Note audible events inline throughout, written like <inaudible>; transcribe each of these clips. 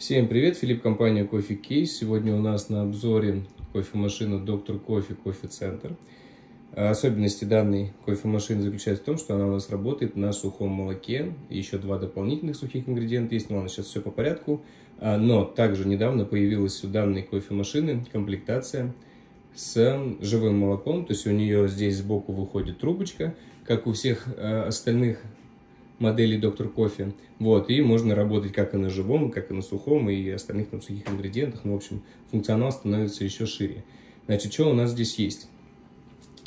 Всем привет, Филипп, компания Кофе Кейс. Сегодня у нас на обзоре кофемашина Доктор Кофе Кофе Центр. Особенности данной кофемашины заключаются в том, что она у нас работает на сухом молоке. Еще два дополнительных сухих ингредиента есть, но ладно, сейчас все по порядку. А, но также недавно появилась у данной кофемашины комплектация с живым молоком. То есть у нее здесь сбоку выходит трубочка, как у всех а, остальных модели Доктор Кофе. Вот, и можно работать как и на живом, как и на сухом, и остальных там сухих ингредиентах. Ну, в общем, функционал становится еще шире. Значит, что у нас здесь есть?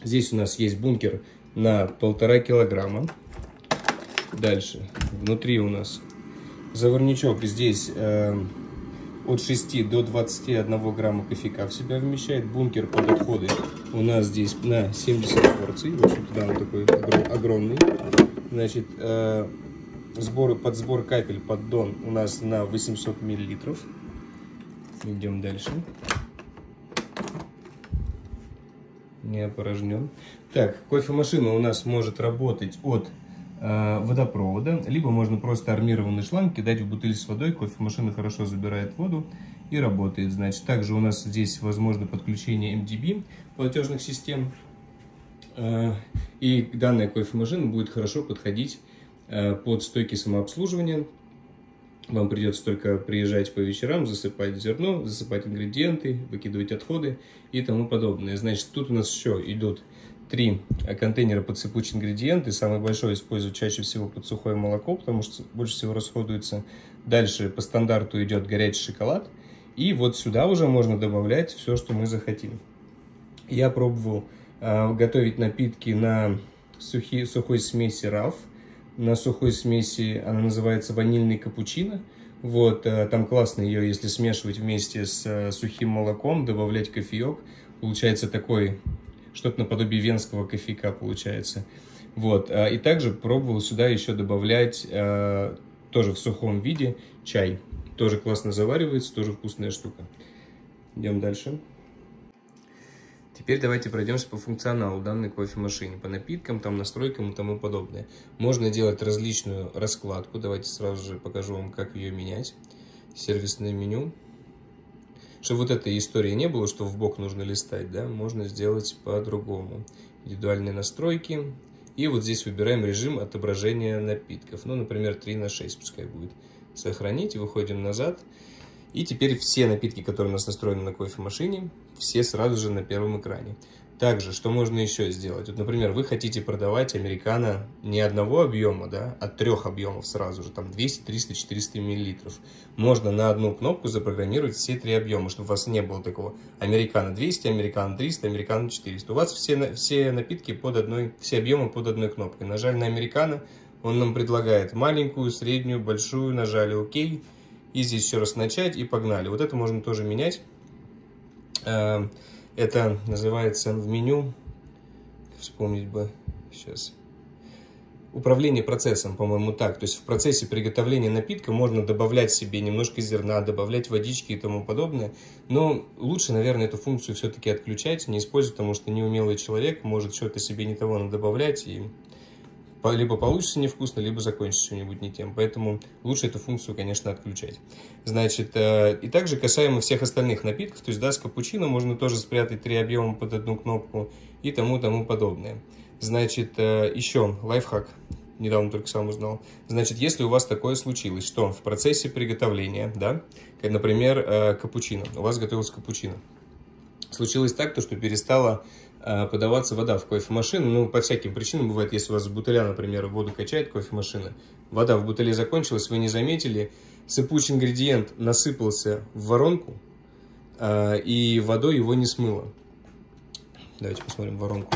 Здесь у нас есть бункер на полтора килограмма. Дальше, внутри у нас заварничок здесь э, от 6 до 21 грамма кофейка в себя вмещает. Бункер под отходы у нас здесь на 70 порций. В общем-то, да, он такой огромный. Значит, э, сборы, под сбор капель поддон у нас на 800 миллилитров. Идем дальше. Не опорожнен. Так, кофемашина у нас может работать от э, водопровода, либо можно просто армированный шланг кидать в бутыль с водой. Кофемашина хорошо забирает воду и работает. Значит, также у нас здесь возможно подключение MDB платежных систем. Э, и данная кофемашина будет хорошо подходить э, под стойки самообслуживания. Вам придется только приезжать по вечерам, засыпать зерно, засыпать ингредиенты, выкидывать отходы и тому подобное. Значит, тут у нас еще идут три контейнера под сыпучие ингредиенты. Самый большой используют чаще всего под сухое молоко, потому что больше всего расходуется. Дальше по стандарту идет горячий шоколад. И вот сюда уже можно добавлять все, что мы захотим. Я пробовал готовить напитки на сухи, сухой смеси РАФ. На сухой смеси она называется ванильный капучино. Вот, а, там классно ее, если смешивать вместе с а, сухим молоком, добавлять кофеек. Получается такой, что-то наподобие венского кофейка получается. Вот, и также пробовал сюда еще добавлять, тоже в сухом виде, чай. Тоже классно заваривается, тоже вкусная штука. Идем дальше. Теперь давайте пройдемся по функционалу данной кофемашины, по напиткам, там настройкам и тому подобное. Можно делать различную раскладку. Давайте сразу же покажу вам, как ее менять. Сервисное меню. Чтобы вот этой истории не было, что в бок нужно листать, да, можно сделать по-другому. Индивидуальные настройки. И вот здесь выбираем режим отображения напитков. Ну, например, 3 на 6 пускай будет. Сохранить, выходим назад. И теперь все напитки, которые у нас настроены на кофемашине, все сразу же на первом экране. Также, что можно еще сделать? Вот, например, вы хотите продавать американо не одного объема, да, а трех объемов сразу же, там 200, 300, 400 миллилитров. Можно на одну кнопку запрограммировать все три объема, чтобы у вас не было такого американо 200, американо 300, американо 400. У вас все, все напитки под одной, все объемы под одной кнопкой. Нажали на американо, он нам предлагает маленькую, среднюю, большую, нажали ОК. И здесь еще раз начать и погнали. Вот это можно тоже менять. Э, это называется в меню, вспомнить бы сейчас, управление процессом, по-моему, так. То есть в процессе приготовления напитка можно добавлять себе немножко зерна, добавлять водички и тому подобное. Но лучше, наверное, эту функцию все-таки отключать, не использовать, потому что неумелый человек может что-то себе не того добавлять и либо получится невкусно, либо закончится что-нибудь не тем. Поэтому лучше эту функцию, конечно, отключать. Значит, э, и также касаемо всех остальных напитков, то есть, да, с капучино можно тоже спрятать три объема под одну кнопку и тому-тому подобное. Значит, э, еще лайфхак, недавно только сам узнал. Значит, если у вас такое случилось, что в процессе приготовления, да, например, э, капучино, у вас готовился капучино, случилось так, то, что перестала подаваться вода в кофемашину. Ну, по всяким причинам бывает, если у вас с бутыля, например, воду качает кофемашина, вода в бутыле закончилась, вы не заметили, сыпучий ингредиент насыпался в воронку, э, и водой его не смыло. Давайте посмотрим воронку.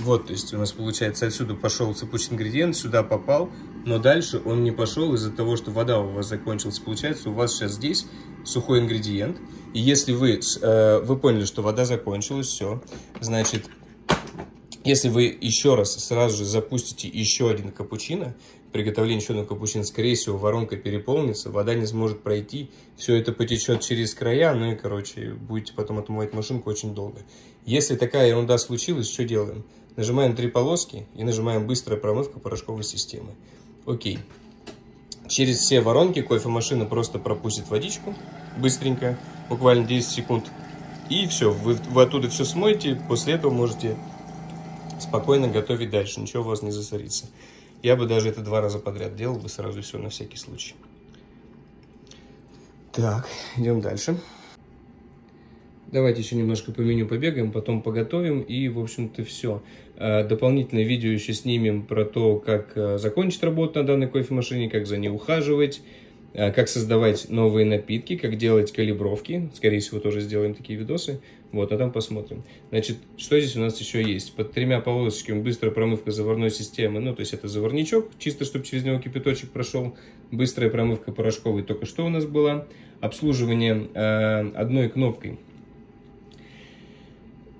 Вот, то есть у нас получается отсюда пошел цепочный ингредиент, сюда попал, но дальше он не пошел из-за того, что вода у вас закончилась. Получается, у вас сейчас здесь сухой ингредиент. И если вы, э, вы поняли, что вода закончилась, все, значит, если вы еще раз сразу же запустите еще один капучино, приготовление еще одного капучино, скорее всего, воронка переполнится, вода не сможет пройти, все это потечет через края, ну и, короче, будете потом отмывать машинку очень долго. Если такая ерунда случилась, что делаем? Нажимаем три полоски и нажимаем «Быстрая промывка порошковой системы». Окей. Через все воронки кофемашина просто пропустит водичку быстренько, буквально 10 секунд. И все, вы, вы оттуда все смоете, после этого можете спокойно готовить дальше, ничего у вас не засорится. Я бы даже это два раза подряд делал бы сразу все на всякий случай. Так, идем дальше. Давайте еще немножко по меню побегаем, потом поготовим и, в общем-то, все. А, дополнительное видео еще снимем про то, как а, закончить работу на данной кофемашине, как за ней ухаживать, а, как создавать новые напитки, как делать калибровки. Скорее всего, тоже сделаем такие видосы. Вот, а там посмотрим. Значит, что здесь у нас еще есть? Под тремя полосочками быстрая промывка заварной системы. Ну, то есть это заварничок, чисто чтобы через него кипяточек прошел. Быстрая промывка порошковой только что у нас была. Обслуживание э, одной кнопкой Э,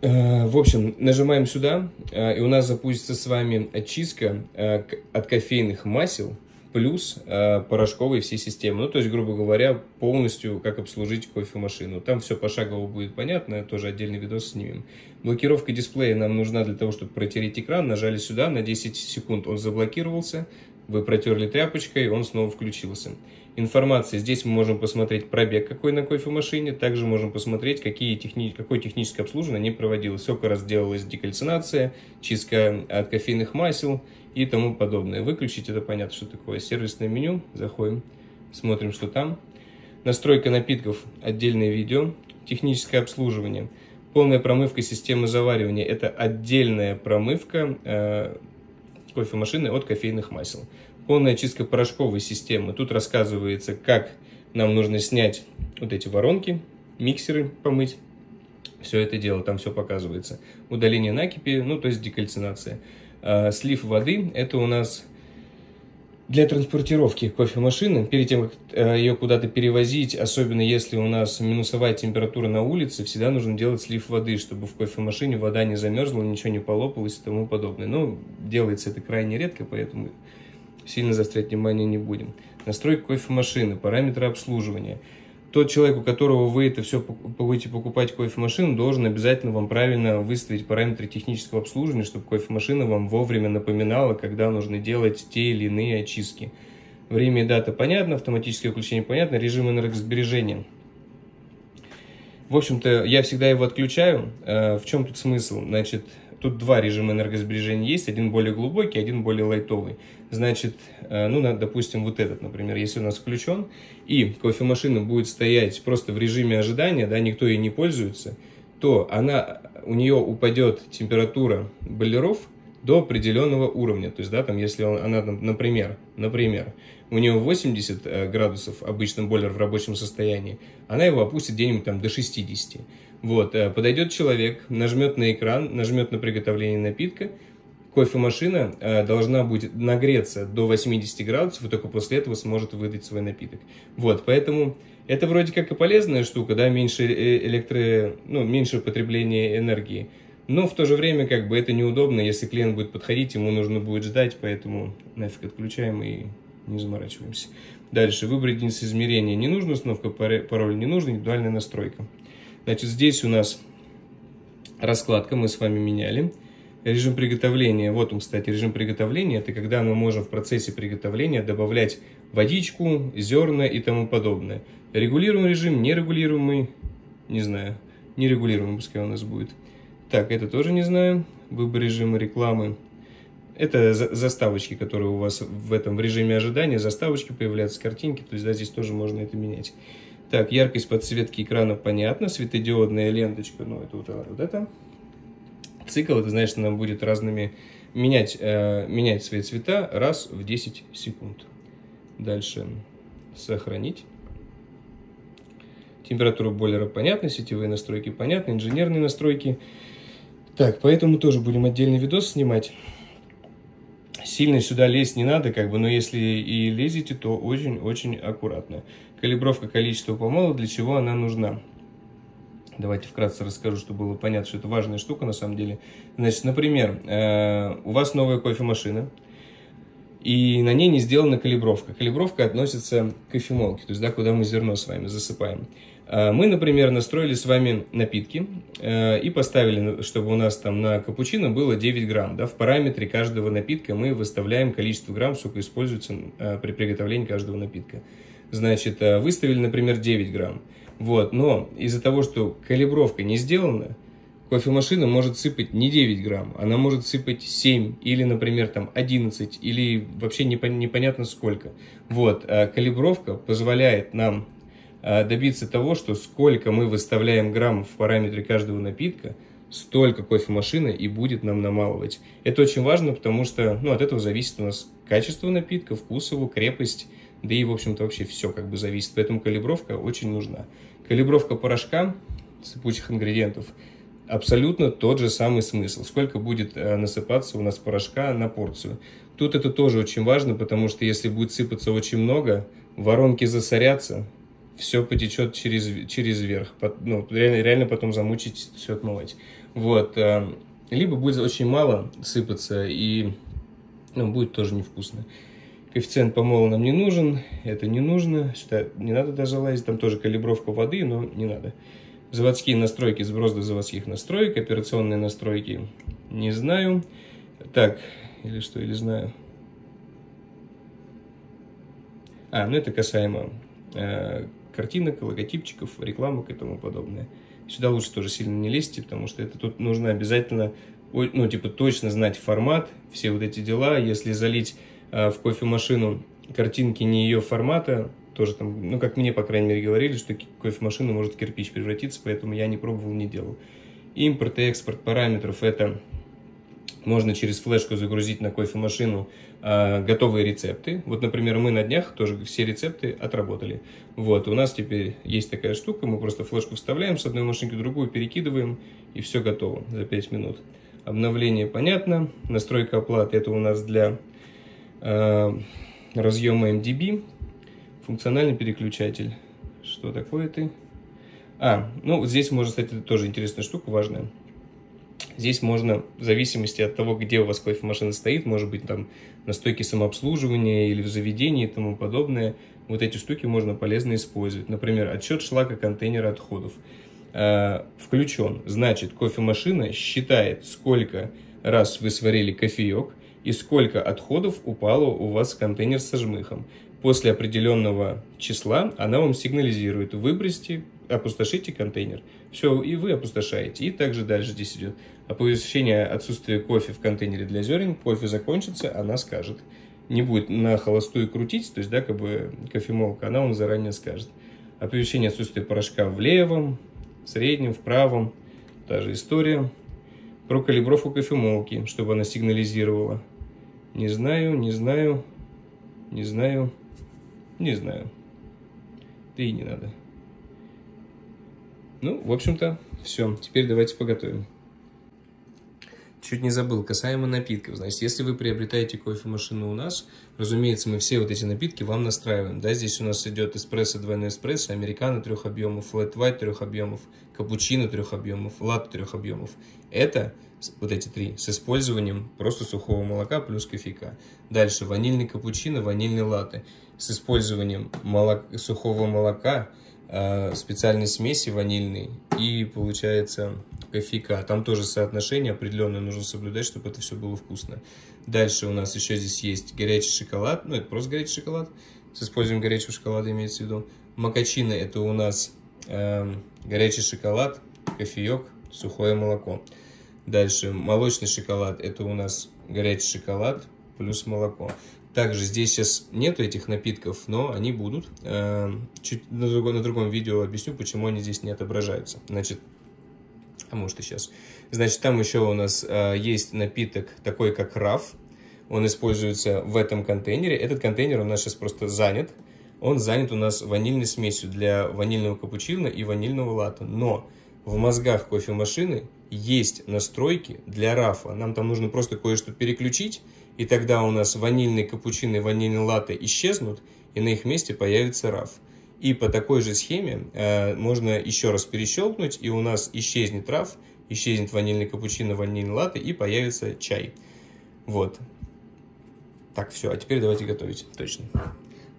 в общем, нажимаем сюда, э, и у нас запустится с вами очистка э, от кофейных масел плюс порошковые все системы. Ну, то есть, грубо говоря, полностью как обслужить кофемашину. Там все пошагово будет понятно, тоже отдельный видос снимем. Блокировка дисплея нам нужна для того, чтобы протереть экран. Нажали сюда, на 10 секунд он заблокировался. Вы протерли тряпочкой, он снова включился. Информация. Здесь мы можем посмотреть пробег какой на кофемашине. Также можем посмотреть, какие техни... какое техническое обслуживание не проводилось. Сколько раз делалась декальцинация, чистка от кофейных масел и тому подобное. Выключить это понятно, что такое. Сервисное меню. Заходим, смотрим, что там. Настройка напитков. Отдельное видео. Техническое обслуживание. Полная промывка системы заваривания. Это отдельная промывка э, кофемашины от кофейных масел. Полная чистка порошковой системы. Тут рассказывается, как нам нужно снять вот эти воронки, миксеры помыть. Все это дело, там все показывается. Удаление накипи, ну то есть декальцинация. А, слив воды, это у нас для транспортировки кофемашины, перед тем, как э, ее куда-то перевозить, особенно если у нас минусовая температура на улице, всегда нужно делать слив воды, чтобы в кофемашине вода не замерзла, ничего не полопалось и тому подобное. Но делается это крайне редко, поэтому сильно заострять внимание не будем. Настройка кофемашины, параметры обслуживания – тот человек, у которого вы это все будете покупать кофемашину, должен обязательно вам правильно выставить параметры технического обслуживания, чтобы кофемашина вам вовремя напоминала, когда нужно делать те или иные очистки. Время и дата понятно, автоматическое включение понятно, режим энергосбережения. В общем-то, я всегда его отключаю. Э, в чем тут смысл? Значит, Тут два режима энергосбережения есть, один более глубокий, один более лайтовый. Значит, э, ну, допустим, вот этот, например, если у нас включен, и кофемашина будет стоять просто в режиме ожидания, да, никто ей не пользуется, то она, у нее упадет температура бойлеров до определенного уровня. То есть, да, там, если он, она, например, например, у нее 80 э, градусов обычно бойлер в рабочем состоянии, она его опустит где-нибудь там до 60. Вот, э, подойдет человек, нажмет на экран, нажмет на приготовление напитка, кофемашина э, должна будет нагреться до 80 градусов, и только после этого сможет выдать свой напиток. Вот, поэтому это вроде как и полезная штука, да, меньше электро, ну, меньше потребления энергии. Но в то же время, как бы, это неудобно, если клиент будет подходить, ему нужно будет ждать, поэтому нафиг отключаем и не заморачиваемся. Дальше, выбрать единицы измерения не нужно, установка пароля не нужна, индивидуальная настройка. Значит, здесь у нас раскладка, мы с вами меняли. Режим приготовления, вот он, кстати, режим приготовления, это когда мы можем в процессе приготовления добавлять водичку, зерна и тому подобное. Регулируемый режим, нерегулируемый, не знаю, нерегулируемый пускай у нас будет. Так, это тоже не знаю, выбор режима рекламы. Это заставочки, которые у вас в этом в режиме ожидания, заставочки появляются, картинки, то есть да, здесь тоже можно это менять. Так, яркость подсветки экрана понятно, светодиодная ленточка, ну это вот, вот это. Цикл, это значит, нам будет разными менять, э, менять свои цвета раз в 10 секунд. Дальше сохранить. Температура бойлера понятна, сетевые настройки понятны, инженерные настройки. Так, поэтому тоже будем отдельный видос снимать. Сильно сюда лезть не надо, как бы, но если и лезете, то очень-очень аккуратно. Калибровка количества помола, для чего она нужна? Давайте вкратце расскажу, чтобы было понятно, что это важная штука на самом деле. Значит, например, э, у вас новая кофемашина, и на ней не сделана калибровка. Калибровка относится к кофемолке, то есть да, куда мы зерно с вами засыпаем. А, мы, например, настроили с вами напитки э, и поставили, чтобы у нас там на капучино было 9 грамм. Да, в параметре каждого напитка мы выставляем количество грамм, сколько используется э, при приготовлении каждого напитка. Значит, э, выставили, например, 9 грамм. Вот, но из-за того, что калибровка не сделана, кофемашина может сыпать не 9 грамм, она может сыпать 7 или, например, там 11 или вообще непонятно сколько. Вот, калибровка позволяет нам добиться того, что сколько мы выставляем грамм в параметре каждого напитка, столько кофемашина и будет нам намалывать. Это очень важно, потому что ну, от этого зависит у нас качество напитка, вкус его, крепость, да и, в общем-то, вообще все как бы зависит. Поэтому калибровка очень нужна. Калибровка порошка сыпучих ингредиентов абсолютно тот же самый смысл. Сколько будет э, насыпаться у нас порошка на порцию. Тут это тоже очень важно, потому что если будет сыпаться очень много, воронки засорятся, все потечет через, через верх. Ну, реально, реально потом замучить все отмывать. Вот. Э, либо будет очень мало сыпаться, и ну, будет тоже невкусно. Коэффициент помола нам не нужен, это не нужно, сюда не надо даже лазить, там тоже калибровка воды, но не надо. Заводские настройки, сброс до заводских настроек, операционные настройки, не знаю. Так, или что, или знаю. А, ну это касаемо э, картинок, логотипчиков, рекламок и тому подобное. Сюда лучше тоже сильно не лезьте, потому что это тут нужно обязательно, ну, типа, точно знать формат, все вот эти дела. Если залить э, в кофемашину картинки не ее формата, тоже там, ну, как мне, по крайней мере, говорили, что кофемашина может в кирпич превратиться, поэтому я не пробовал, не делал. Импорт и экспорт параметров – это можно через флешку загрузить на кофемашину э, готовые рецепты. Вот, например, мы на днях тоже все рецепты отработали. Вот, у нас теперь есть такая штука, мы просто флешку вставляем с одной машинки в другую, перекидываем, и все готово за 5 минут. Обновление понятно, настройка оплаты это у нас для э, разъема MDB, функциональный переключатель. Что такое ты? А, ну здесь можно, кстати, тоже интересная штука, важная. Здесь можно, в зависимости от того, где у вас кофемашина стоит, может быть там на стойке самообслуживания или в заведении и тому подобное, вот эти штуки можно полезно использовать. Например, отчет шлака контейнера отходов э, включен. Значит, кофемашина считает, сколько раз вы сварили кофеек и сколько отходов упало у вас в контейнер со жмыхом. После определенного числа она вам сигнализирует, выбросьте, опустошите контейнер. Все, и вы опустошаете. И также дальше здесь идет оповещение отсутствия кофе в контейнере для зерен. Кофе закончится, она скажет. Не будет на холостую крутить, то есть, да, как бы кофемолка, она вам заранее скажет. Оповещение отсутствия порошка в левом, в среднем, в правом. Та же история. Про калибровку кофемолки, чтобы она сигнализировала. Не знаю, не знаю, не знаю, не знаю. Да и не надо. Ну, в общем-то, все. Теперь давайте поготовим. Чуть не забыл, касаемо напитков. Значит, если вы приобретаете кофемашину у нас, разумеется, мы все вот эти напитки вам настраиваем. Да, здесь у нас идет эспрессо, двойной эспрессо, американо трех объемов, flat white трех объемов, капучино трех объемов, латте трех объемов. Это вот эти три с использованием просто сухого молока плюс кофейка. Дальше ванильный капучино, ванильный латте с использованием молок, сухого молока, специальной смеси ванильной и получается кофейка. Там тоже соотношение определенное нужно соблюдать, чтобы это все было вкусно. Дальше у нас еще здесь есть горячий шоколад, ну это просто горячий шоколад, с использованием горячего шоколада имеется в виду. Макачино это у нас э, горячий шоколад, кофеек, сухое молоко. Дальше молочный шоколад это у нас горячий шоколад плюс молоко. Также здесь сейчас нету этих напитков, но они будут. Э, чуть на другом, на другом видео объясню, почему они здесь не отображаются. Значит, а может и сейчас. Значит, там еще у нас э, есть напиток такой, как раф. Он используется в этом контейнере. Этот контейнер у нас сейчас просто занят. Он занят у нас ванильной смесью для ванильного капучино и ванильного лата. Но в мозгах кофемашины есть настройки для рафа. Нам там нужно просто кое-что переключить, и тогда у нас ванильный капучино и ванильный латте исчезнут, и на их месте появится раф. И по такой же схеме э, можно еще раз перещелкнуть, и у нас исчезнет раф, исчезнет ванильный капучино, ванильный латте, и появится чай. Вот. Так, все, а теперь давайте готовить. Точно.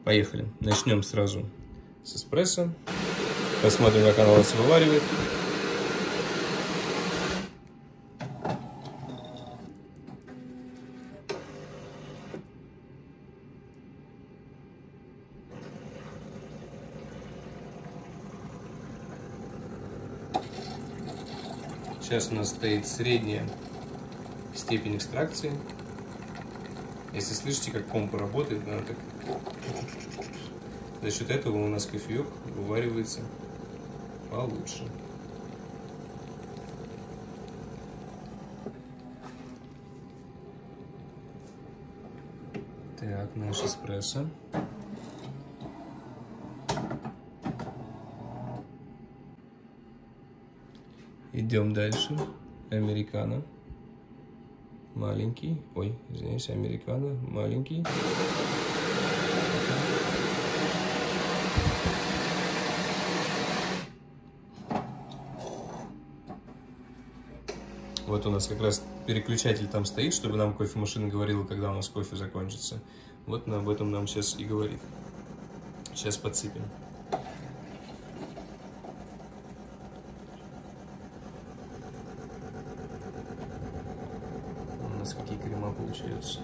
Поехали. Начнем сразу с эспрессо. Посмотрим, как оно у нас вываривает. У нас стоит средняя степень экстракции. Если слышите, как помпа работает, она так... За счет этого у нас кофеек вываривается получше. Так, наш эспрессо. Идем дальше. Американо. Маленький. Ой, извиняюсь, американо. Маленький. Вот у нас как раз переключатель там стоит, чтобы нам кофемашина говорила, когда у нас кофе закончится. Вот об этом нам сейчас и говорит. Сейчас подсыпем. У нас какие крема получаются.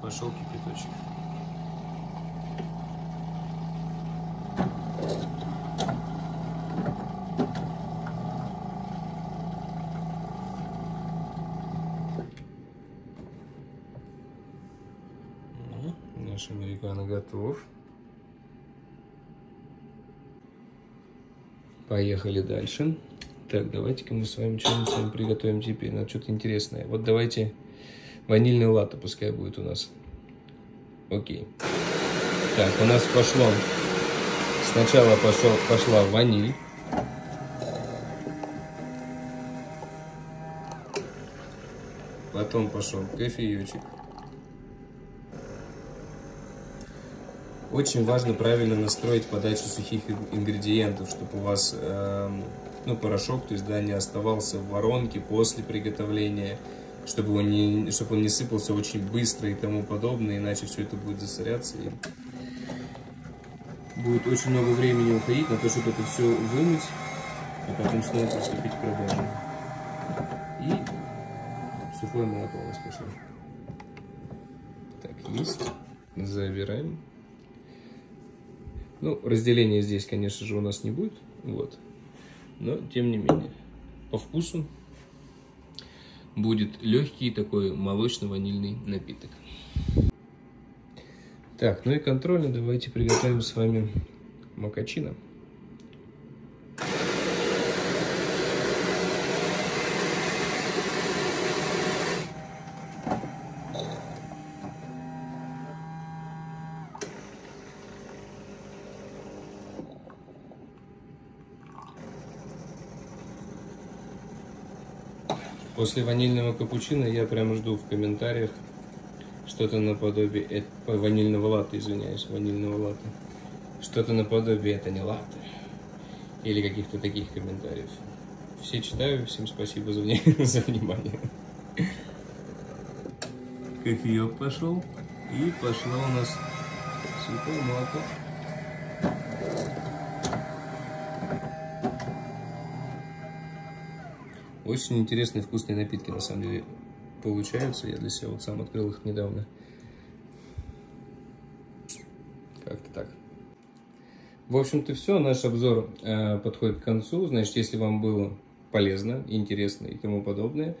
пошел кипяточек. Наш американо готов. Поехали дальше. Так, давайте-ка мы с вами что-нибудь приготовим теперь. Надо что-то интересное. Вот давайте Ванильный латте пускай будет у нас. Окей. Так, у нас пошло... Сначала пошел, пошла ваниль. Потом пошел кофеечек. Очень важно правильно настроить подачу сухих ингредиентов, чтобы у вас э, ну, порошок, то есть да, не оставался в воронке после приготовления чтобы он не, чтобы он не сыпался очень быстро и тому подобное, иначе все это будет засоряться. И будет очень много времени уходить на то, чтобы это все вымыть, а потом снова приступить к продаже. И сухое молоко у нас пошло. Так, есть. Забираем. Ну, разделения здесь, конечно же, у нас не будет. Вот. Но, тем не менее, по вкусу будет легкий такой молочно-ванильный напиток. Так, ну и контрольно давайте приготовим с вами макачино. После ванильного капучино я прям жду в комментариях что-то наподобие... Это, ванильного латте, извиняюсь, ванильного латте. Что-то наподобие это не латте. Или каких-то таких комментариев. Все читаю, всем спасибо за, <laughs> за внимание. Кофеек пошел. И пошло у нас сухое молоко. Очень интересные вкусные напитки, на самом деле, получаются. Я для себя вот сам открыл их недавно. Как-то так. В общем-то все, наш обзор э, подходит к концу. Значит, если вам было полезно, интересно и тому подобное,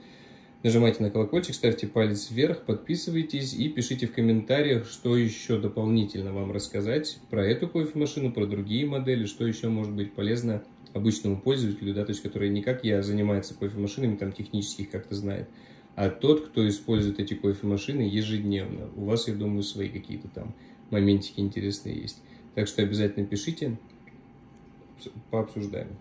нажимайте на колокольчик, ставьте палец вверх, подписывайтесь и пишите в комментариях, что еще дополнительно вам рассказать про эту кофемашину, про другие модели, что еще может быть полезно обычному пользователю, да, то есть который не как я занимается кофемашинами, там технических как-то знает, а тот, кто использует эти кофемашины ежедневно. У вас, я думаю, свои какие-то там моментики интересные есть. Так что обязательно пишите, пообсуждаем.